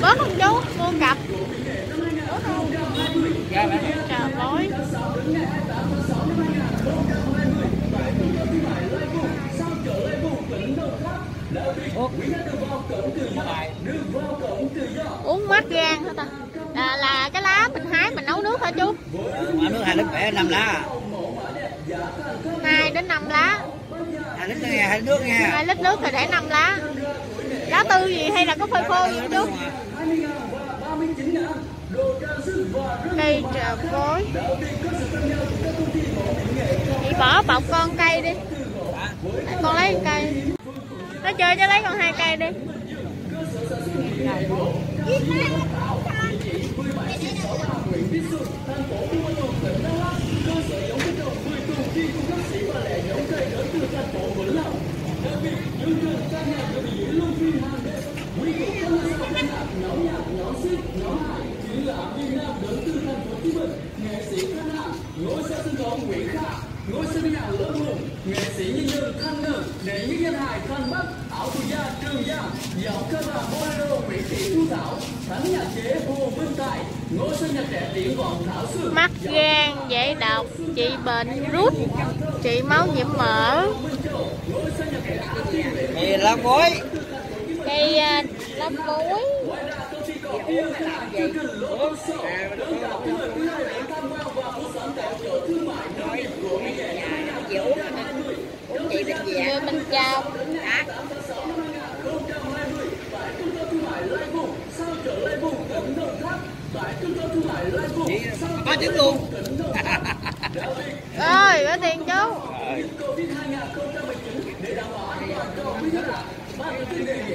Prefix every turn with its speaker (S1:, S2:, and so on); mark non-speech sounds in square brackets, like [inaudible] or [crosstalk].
S1: bớt không chú? Mua cặp
S2: Ủa, bài
S1: uống mát gan hả ta? Là, là cái lá mình hái mình nấu nước hả chú?
S2: Mà nước hai lít bẻ năm lá
S1: hai đến năm lá.
S2: Hai lít nghe hai lít nước nghe.
S1: Hai lít nước thì để năm lá lá tư gì hay là có phơi khô gì chú? Cây trà cối. Chị bỏ bọc con cây đi. Con lấy cây. Nó chơi cho lấy con hai cây đi.
S3: Ngôi sân nhà lớn hùng nghệ sĩ nhân dân thanh nâng đệ nhất danh hài thanh bắc ảo thủ gia trường giang giọng ca bà bolero nguyễn thị thu thảo thánh nhạc chế hồ minh tài ngôi sân nhà trẻ triển vọng thảo sương
S1: mắc gan dễ độc trị bệnh rút trị máu nhiễm mỡ
S2: thì lá cối
S1: cây à, lá cối người mình chào
S2: có trứng luôn. [laughs]
S1: Rồi có tiền chú
S3: xin trân trọng